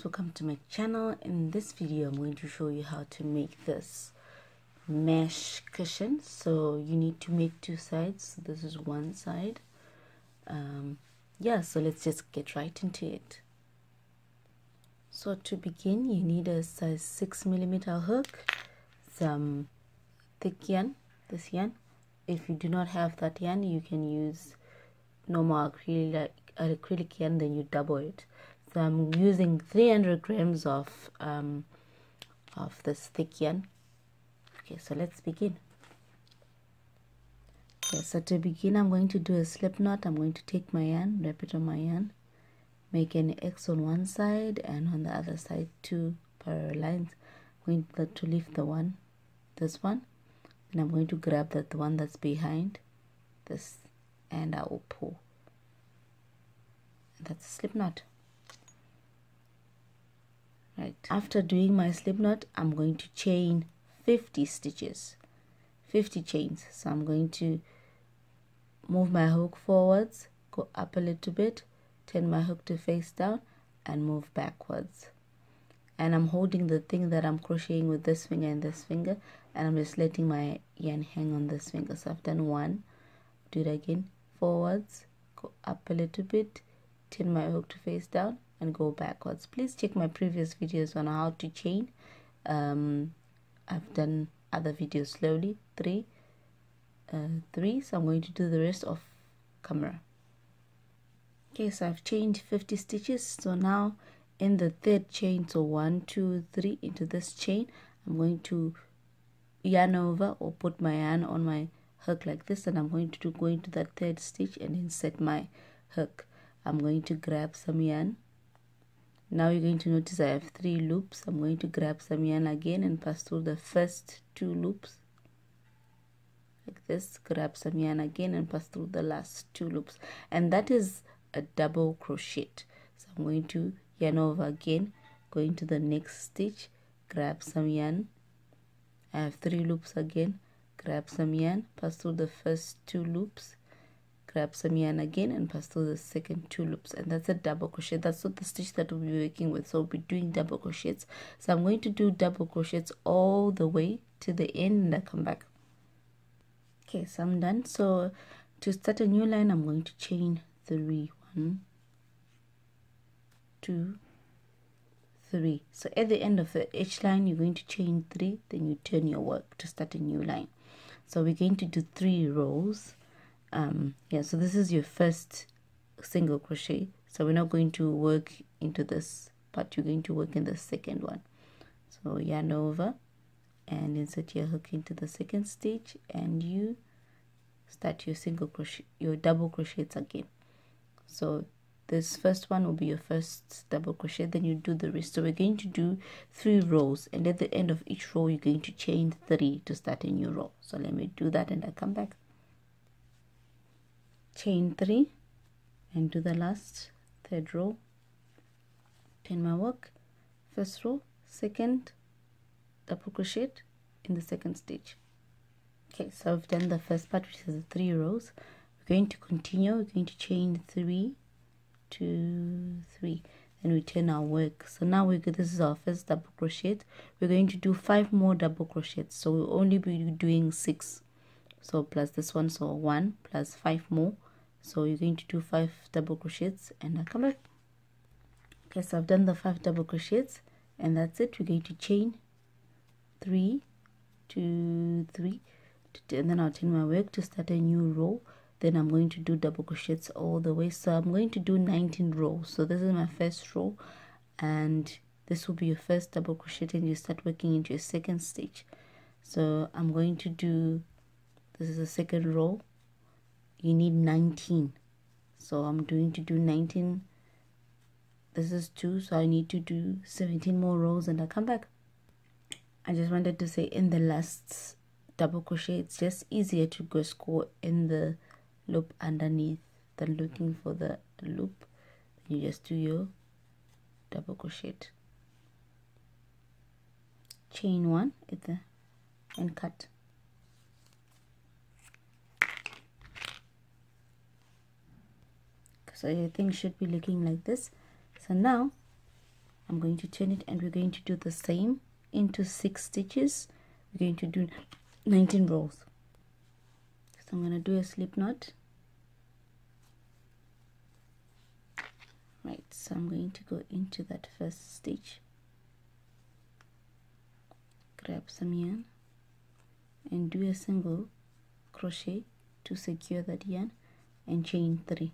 guys welcome to my channel. In this video i'm going to show you how to make this mesh cushion. So you need to make two sides. This is one side. Um, yeah so let's just get right into it. So to begin you need a size 6 millimeter hook some thick yarn this yarn. If you do not have that yarn you can use normal acrylic acrylic yarn then you double it I'm using 300 grams of um, of this thick yarn. Okay so let's begin. Okay so to begin I'm going to do a slip knot. I'm going to take my yarn wrap it on my yarn make an X on one side and on the other side two parallel lines. I'm going to lift the one this one and I'm going to grab that the one that's behind this and I will pull. That's a slip knot right. After doing my slip knot I'm going to chain 50 stitches. 50 chains. So I'm going to move my hook forwards go up a little bit turn my hook to face down and move backwards. And I'm holding the thing that I'm crocheting with this finger and this finger and I'm just letting my yarn hang on this finger. So I've done one. Do it again. Forwards go up a little bit turn my hook to face down and go backwards. Please check my previous videos on how to chain. Um, I've done other videos slowly. Three uh, three. So I'm going to do the rest of camera. Okay so I've chained 50 stitches. So now in the third chain so one two three into this chain I'm going to yarn over or put my yarn on my hook like this and I'm going to do, go into that third stitch and insert my hook. I'm going to grab some yarn now you're going to notice I have three loops. I'm going to grab some yarn again and pass through the first two loops. Like this grab some yarn again and pass through the last two loops. And that is a double crochet. So I'm going to yarn over again going to the next stitch grab some yarn I have three loops again grab some yarn pass through the first two loops grab some yarn again and pass through the second two loops and that's a double crochet. That's not the stitch that we'll be working with. So we'll be doing double crochets. So i'm going to do double crochets all the way to the end and i come back. Okay so i'm done. So to start a new line i'm going to chain three. One two three. So at the end of the each line you're going to chain three. Then you turn your work to start a new line. So we're going to do three rows um yeah so this is your first single crochet. So we're not going to work into this but you're going to work in the second one. So yarn over and insert your hook into the second stitch and you start your single crochet your double crochets again. So this first one will be your first double crochet then you do the rest. So we're going to do three rows and at the end of each row you're going to chain three to start a new row so let me do that and i come back chain 3 and do the last third row. Turn my work first row second double crochet in the second stitch. Okay so I've done the first part which is the three rows. We're going to continue we're going to chain three two three and we turn our work. So now we get this is our first double crochet. We're going to do five more double crochets so we'll only be doing six so plus this one so one plus five more. So you're going to do five double crochets and I'll come back. Okay so I've done the five double crochets and that's it. We're going to chain three two three and then I'll turn my work to start a new row. Then I'm going to do double crochets all the way. So I'm going to do 19 rows. So this is my first row and this will be your first double crochet and you start working into your second stitch so I'm going to do this is the second row. You need 19 so I'm doing to do 19 this is 2 so I need to do 17 more rows and I'll come back. I just wanted to say in the last double crochet it's just easier to go score in the loop underneath than looking for the loop. You just do your double crochet. Chain one at the and cut so your thing should be looking like this. So now I'm going to turn it and we're going to do the same into six stitches. We're going to do 19 rows. So I'm going to do a slip knot. Right so I'm going to go into that first stitch. Grab some yarn and do a single crochet to secure that yarn and chain three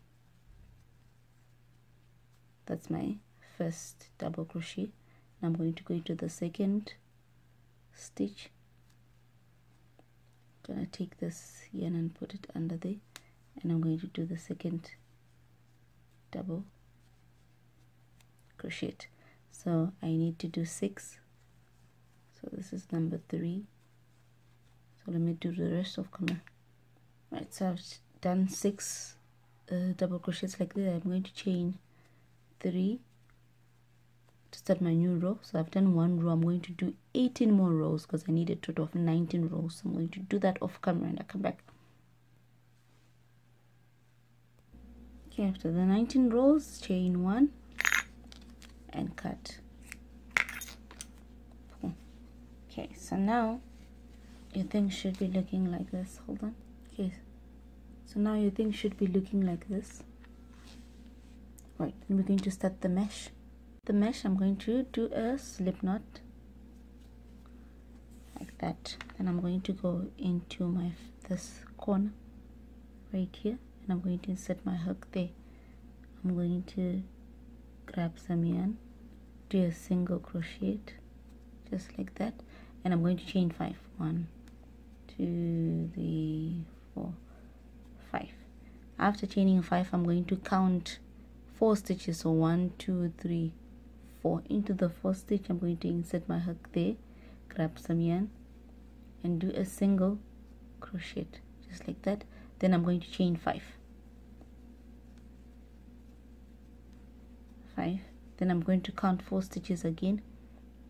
that's my first double crochet. Now I'm going to go into the second stitch. I'm gonna take this yarn and put it under there. And I'm going to do the second double crochet. So I need to do six. So this is number three. So let me do the rest of color right so I've done six uh, double crochets like this I'm going to chain three to start my new row. So I've done one row. I'm going to do 18 more rows because I need a total of 19 rows. So I'm going to do that off camera and I come back. Okay after the 19 rows chain one and cut. Okay so now your thing should be looking like this. Hold on. Okay. So now your thing should be looking like this right we're going to start the mesh. The mesh I'm going to do a slip knot like that. Then I'm going to go into my this corner right here and I'm going to insert my hook there. I'm going to grab some yarn do a single crochet just like that. And I'm going to chain five. One two three four five. After chaining five I'm going to count four stitches. So one two three four. Into the first stitch I'm going to insert my hook there. Grab some yarn and do a single crochet just like that. Then I'm going to chain five. Five. Then I'm going to count four stitches again.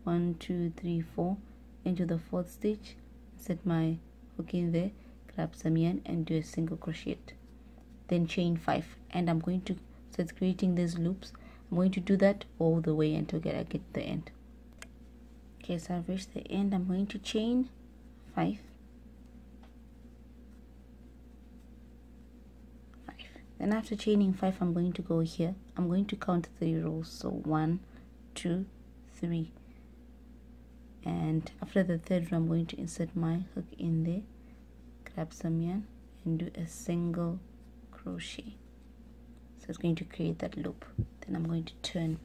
One two three four. Into the fourth stitch. Set my hook in there. Grab some yarn and do a single crochet. Then chain five. And I'm going to so it's creating these loops I'm going to do that all the way until I get the end. Okay so I've reached the end I'm going to chain five. Five. Then after chaining five I'm going to go here. I'm going to count three rows so one two three. And after the third row I'm going to insert my hook in there grab some yarn and do a single crochet so it's going to create that loop. Then I'm going to turn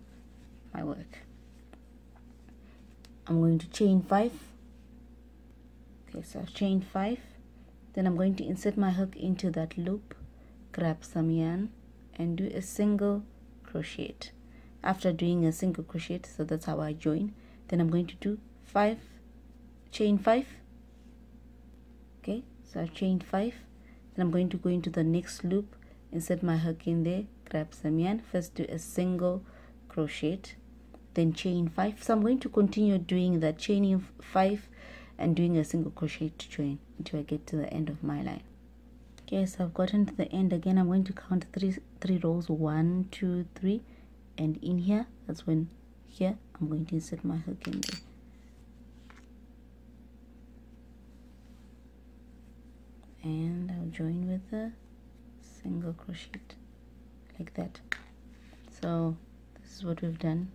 my work. I'm going to chain five. Okay so I've chained five. Then I'm going to insert my hook into that loop grab some yarn and do a single crochet after doing a single crochet so that's how I join then I'm going to do five chain five. Okay so I've chained five. Then I'm going to go into the next loop insert my hook in there grab some yarn first do a single crochet then chain five. So I'm going to continue doing that chaining five and doing a single crochet to join until I get to the end of my line. Okay so I've gotten to the end again. I'm going to count three three rows. One two three and in here. That's when here I'm going to insert my hook in there and I'll join with a single crochet like that. So this is what we've done.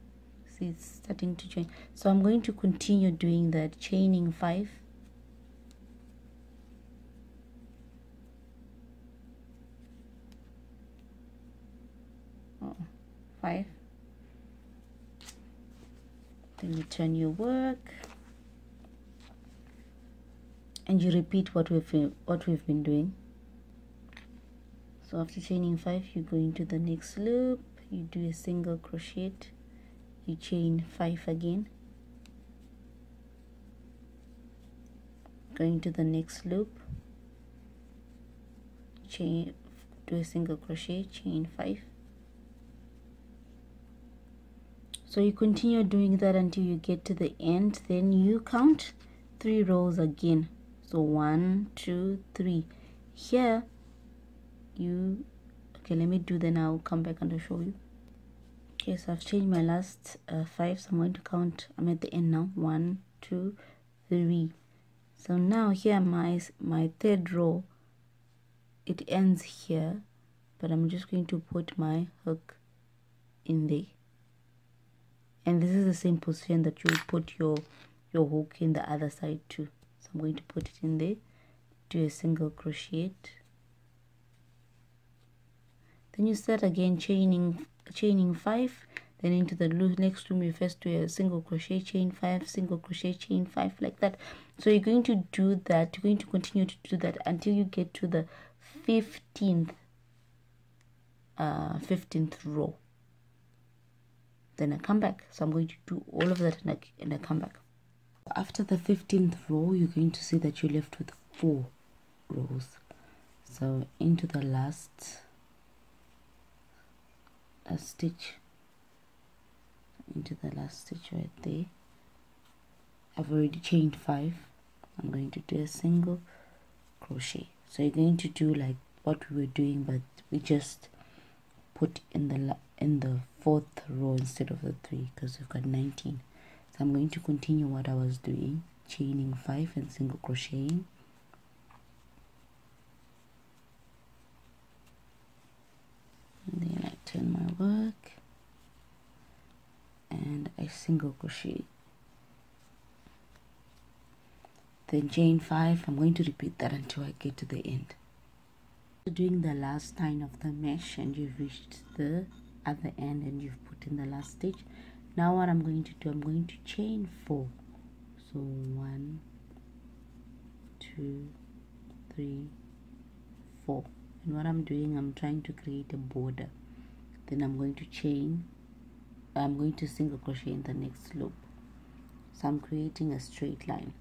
See it's starting to join so I'm going to continue doing that chaining five. Oh, five. Then you turn your work. And you repeat what we've what we've been doing so after chaining five you go into the next loop. You do a single crochet. You chain five again. Going to the next loop. Chain do a single crochet chain five. So you continue doing that until you get to the end. Then you count three rows again. So one two three. Here you. Okay let me do then i'll come back and I'll show you. Okay so i've changed my last uh, five so i'm going to count. I'm at the end now. One two three. So now here my my third row. It ends here but i'm just going to put my hook in there. And this is the same position that you put your your hook in the other side too. So i'm going to put it in there. Do a single crochet then you start again chaining chaining five then into the next loop you first do a single crochet chain five single crochet chain five like that. So you're going to do that you're going to continue to do that until you get to the 15th uh 15th row. Then I come back. So I'm going to do all of that and I, and I come back. After the 15th row you're going to see that you're left with four rows. So into the last a stitch into the last stitch right there. I've already chained five. I'm going to do a single crochet. So you're going to do like what we were doing but we just put in the in the fourth row instead of the three because we've got 19 so I'm going to continue what I was doing chaining five and single crocheting and then I turn my work and a single crochet. Then chain 5 I'm going to repeat that until I get to the end. Doing the last line of the mesh and you've reached the other end and you've put in the last stitch. Now what I'm going to do I'm going to chain 4 so one two three four. And what I'm doing I'm trying to create a border then I'm going to chain I'm going to single crochet in the next loop. So I'm creating a straight line.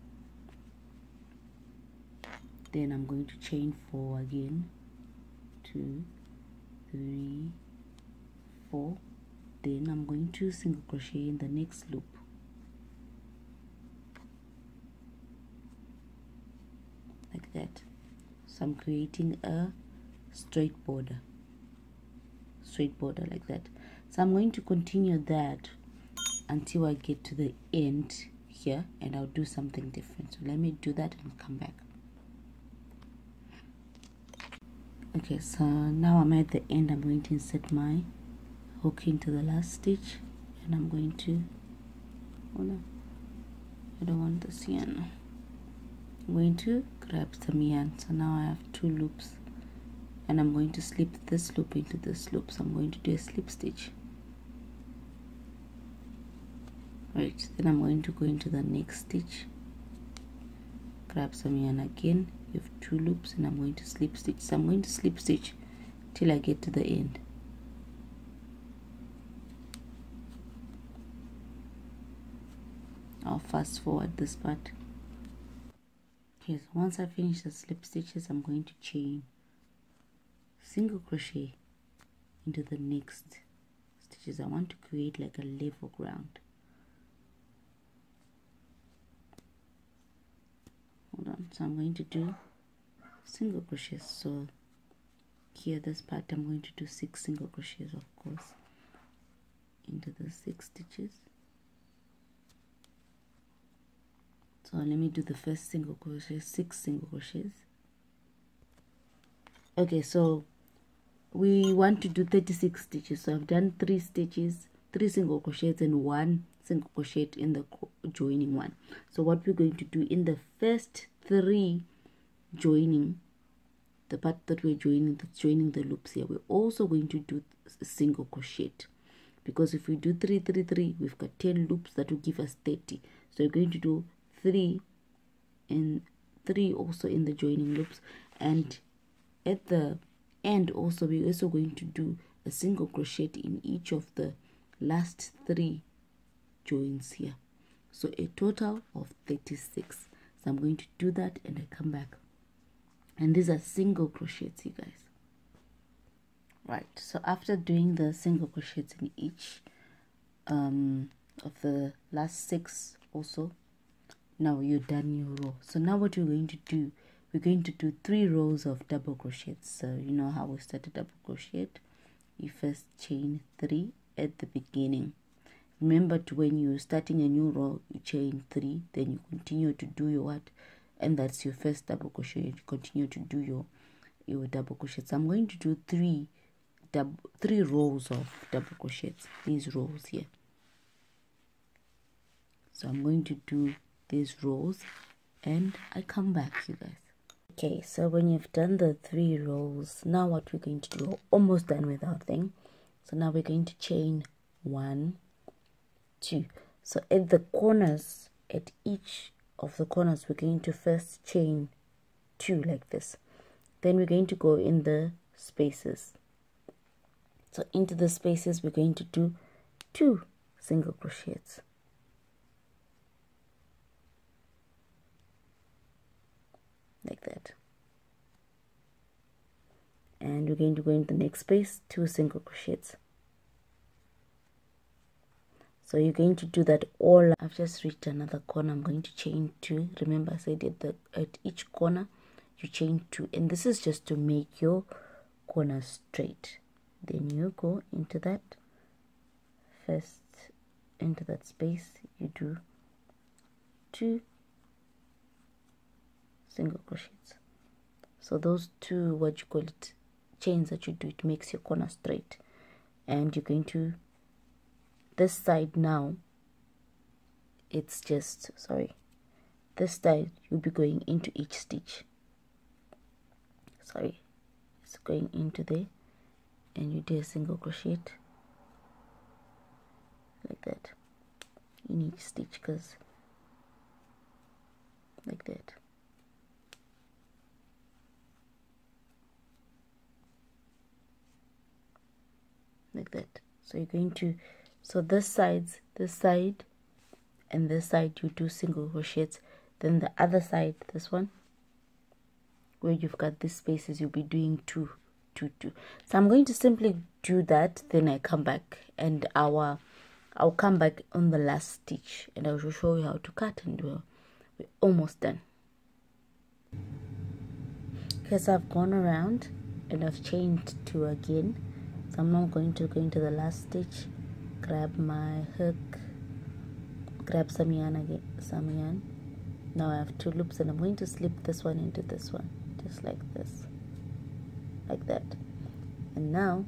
Then I'm going to chain four again. Two three four. Then I'm going to single crochet in the next loop. Like that. So I'm creating a straight border straight border like that. So I'm going to continue that until I get to the end here and I'll do something different. So let me do that and come back. Okay so now I'm at the end. I'm going to insert my hook into the last stitch and I'm going to hold on. I don't want this yarn I'm going to grab some yarn. So now I have two loops and I'm going to slip this loop into this loop. So I'm going to do a slip stitch. Right. Then I'm going to go into the next stitch. Grab some yarn again. You have two loops and I'm going to slip stitch. So I'm going to slip stitch till I get to the end. I'll fast forward this part. Okay so once I finish the slip stitches I'm going to chain single crochet into the next stitches. I want to create like a level ground. Hold on. So I'm going to do single crochets. So here this part I'm going to do six single crochets of course into the six stitches. So let me do the first single crochet six single crochets. Okay so we want to do 36 stitches. So I've done three stitches three single crochets and one single crochet in the joining one. So what we're going to do in the first three joining the part that we're joining that's joining the loops here we're also going to do single crochet. Because if we do three three three we've got 10 loops that will give us 30 so we're going to do three and three also in the joining loops. And at the end also we're also going to do a single crochet in each of the last three joins here. So a total of 36 so i'm going to do that and i come back. And these are single crochets you guys. Right so after doing the single crochets in each um, of the last six also now you're done your row. So now what you're going to do we're going to do three rows of double crochets. So you know how we start a double crochet? You first chain three at the beginning. Remember to when you're starting a new row you chain three then you continue to do your what? And that's your first double crochet. You continue to do your your double crochets. I'm going to do three double three rows of double crochets. These rows here. So i'm going to do these rows and i come back you guys okay so when you've done the three rows now what we're going to do almost done with our thing. So now we're going to chain one two. So at the corners at each of the corners we're going to first chain two like this. Then we're going to go in the spaces. So into the spaces we're going to do two single crochets like that. And we're going to go into the next space two single crochets. So you're going to do that all. I've just reached another corner. I'm going to chain two. Remember i said at the at each corner you chain two. And this is just to make your corner straight. Then you go into that first into that space. You do two single crochets so those two what you call it chains that you do it makes your corner straight. And you're going to this side now it's just sorry this side you'll be going into each stitch. Sorry it's going into there and you do a single crochet like that. In each stitch because like that like that. So you're going to so this sides this side and this side you do single crochets. Then the other side this one where you've got these spaces you'll be doing two two two. So i'm going to simply do that then i come back and our i'll come back on the last stitch and i will show you how to cut and we're, we're almost done. So i've gone around and i've chained two again so i'm now going to go into the last stitch. Grab my hook. Grab some yarn again some yarn now i have two loops and i'm going to slip this one into this one just like this like that. And now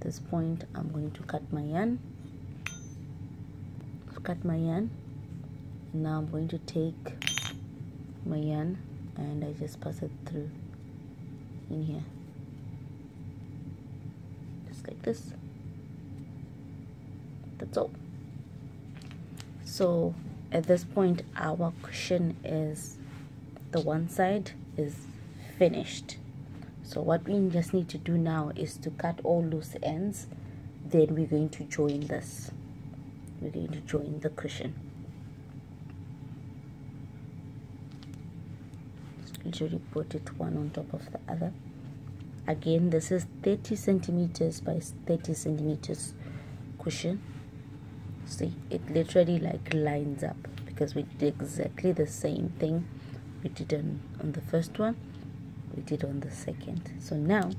this point I'm going to cut my yarn. Cut my yarn. And now I'm going to take my yarn and I just pass it through in here like this. That's all. So at this point our cushion is the one side is finished. So what we just need to do now is to cut all loose ends. Then we're going to join this. We're going to join the cushion. Literally put it one on top of the other again this is 30 centimeters by 30 centimeters cushion. See it literally like lines up because we did exactly the same thing we did on, on the first one we did on the second. So now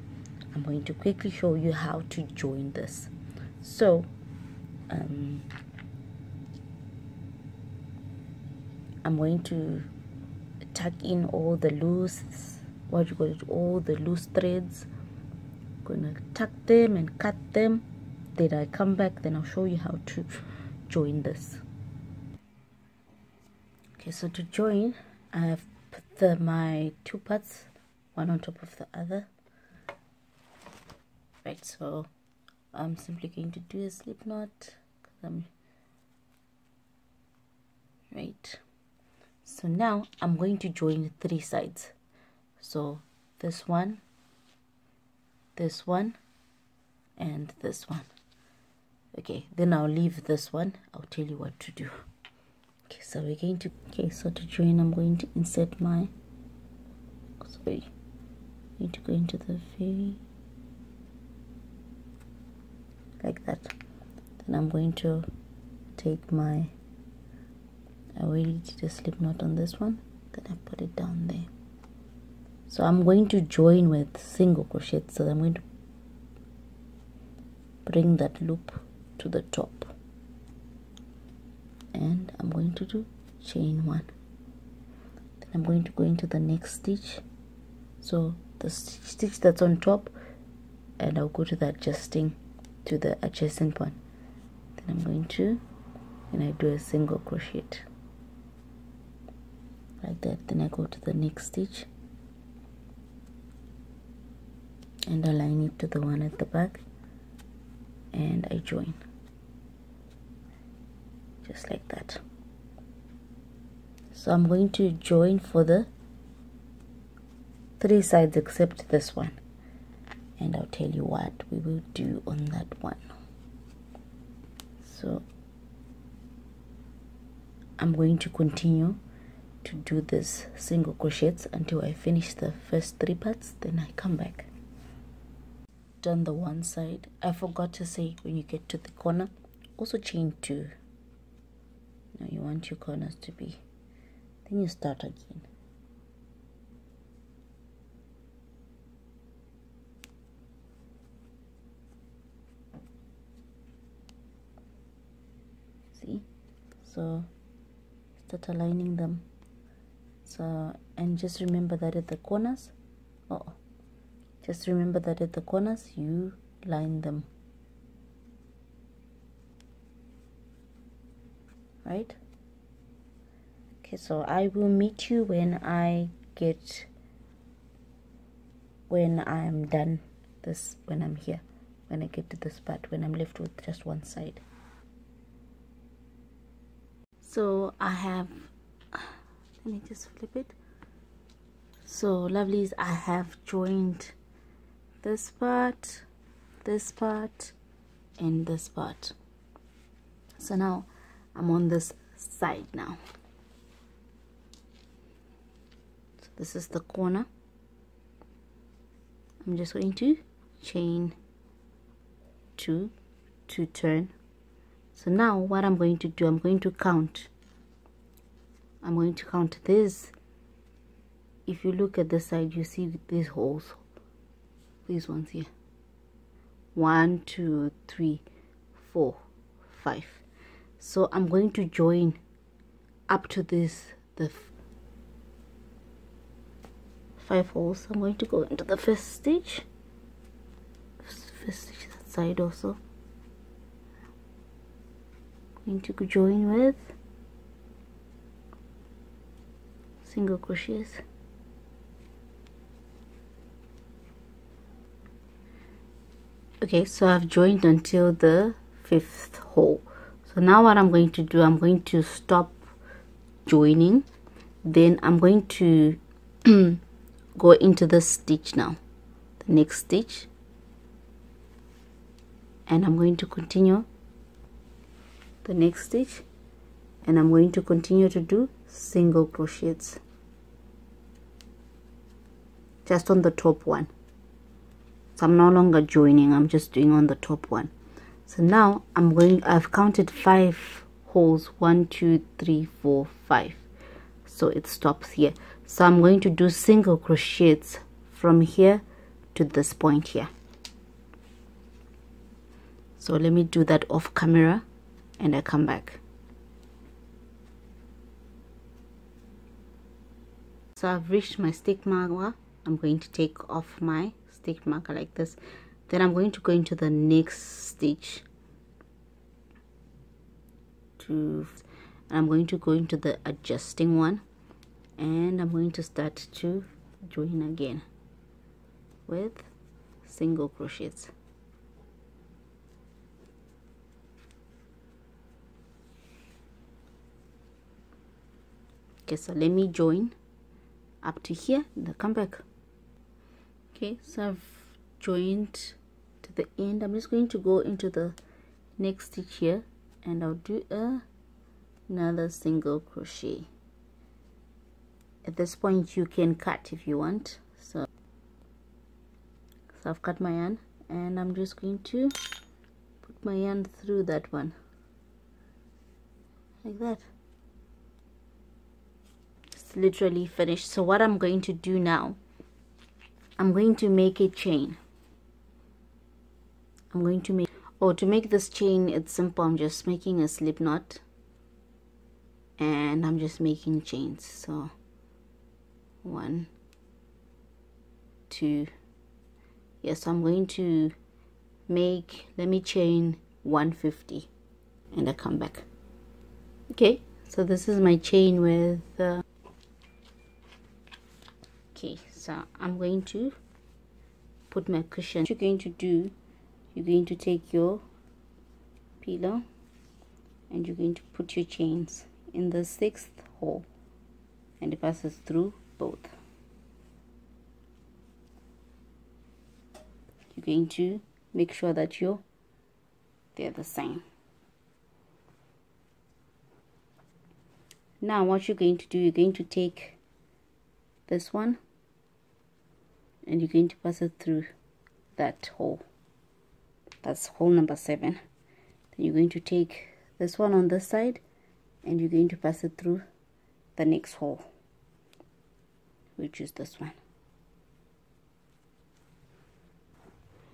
I'm going to quickly show you how to join this. So um, I'm going to tuck in all the loose what you call it? All the loose threads. I'm gonna tuck them and cut them. Then I come back then I'll show you how to join this. Okay so to join I have put the, my two parts one on top of the other. Right so I'm simply going to do a slip knot I'm right. So now I'm going to join three sides so this one this one and this one. Okay then I'll leave this one. I'll tell you what to do. Okay so we're going to okay so to join I'm going to insert my oh, sorry. Need to go into the very like that. Then I'm going to take my I already did a slip knot on this one. Then I put it down there so I'm going to join with single crochet so I'm going to bring that loop to the top. And I'm going to do chain one. Then I'm going to go into the next stitch. So the stitch that's on top and I'll go to the adjusting to the adjacent one then I'm going to and I do a single crochet. Like that. Then I go to the next stitch and align it to the one at the back. And I join. Just like that. So I'm going to join for the three sides except this one. And I'll tell you what we will do on that one. So I'm going to continue to do this single crochets until I finish the first three parts. Then I come back done the one side. I forgot to say when you get to the corner. Also chain two. Now you want your corners to be. Then you start again. See? So start aligning them. So and just remember that at the corners oh just remember that at the corners you line them. Right? Okay so I will meet you when I get when I'm done this when I'm here. When I get to this part when I'm left with just one side. So I have let me just flip it. So lovelies I have joined this part this part and this part. So now I'm on this side now. So this is the corner. I'm just going to chain two to turn. So now what I'm going to do I'm going to count. I'm going to count this. If you look at the side you see these holes these ones here. One two three four five. So i'm going to join up to this the five holes. I'm going to go into the first stitch. First stitch that side also. Going to join with single crochets okay so I've joined until the fifth hole. So now what I'm going to do I'm going to stop joining. Then I'm going to go into the stitch now. The next stitch. And I'm going to continue the next stitch. And I'm going to continue to do single crochets. Just on the top one so I'm no longer joining I'm just doing on the top one. So now I'm going I've counted five holes one two three four five. So it stops here. So I'm going to do single crochets from here to this point here. So let me do that off camera and I come back. So I've reached my stick marker I'm going to take off my stitch marker like this. Then I'm going to go into the next stitch. To I'm going to go into the adjusting one. And I'm going to start to join again with single crochets. Okay so let me join up to here then come back okay so I've joined to the end. I'm just going to go into the next stitch here and I'll do a, another single crochet. At this point you can cut if you want. So so I've cut my yarn and I'm just going to put my yarn through that one. Like that. It's literally finished. So what I'm going to do now I'm going to make a chain. I'm going to make oh to make this chain it's simple. I'm just making a slip knot and I'm just making chains. So one two yes I'm going to make let me chain 150 and I come back. Okay so this is my chain with uh, okay so I'm going to put my cushion. What you're going to do you're going to take your pillow and you're going to put your chains in the sixth hole and it passes through both. You're going to make sure that you're they're the same. Now what you're going to do you're going to take this one and you're going to pass it through that hole. That's hole number seven. Then you're going to take this one on this side and you're going to pass it through the next hole which is this one.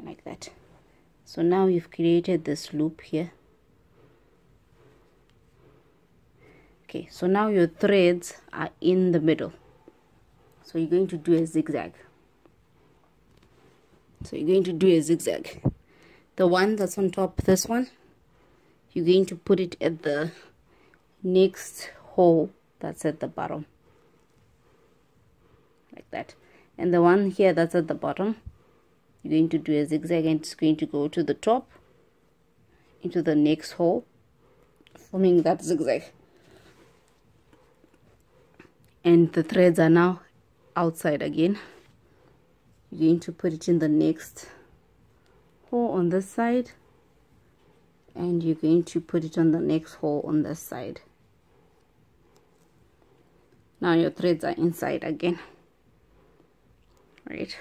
Like that. So now you've created this loop here. Okay so now your threads are in the middle. So you're going to do a zigzag so you're going to do a zigzag. The one that's on top this one you're going to put it at the next hole that's at the bottom. Like that. And the one here that's at the bottom you're going to do a zigzag and it's going to go to the top into the next hole forming that zigzag. And the threads are now outside again you're going to put it in the next hole on this side and you're going to put it on the next hole on this side. Now your threads are inside again. Right.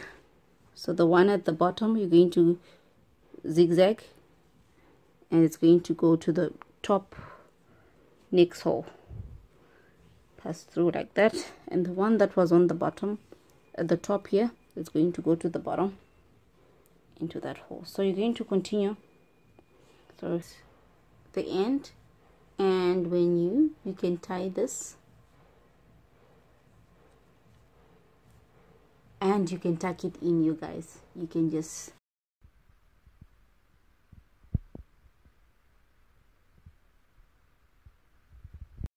So the one at the bottom you're going to zigzag and it's going to go to the top next hole. Pass through like that. And the one that was on the bottom at the top here is going to go to the bottom into that hole. So you're going to continue so the end. And when you you can tie this. And you can tuck it in you guys. You can just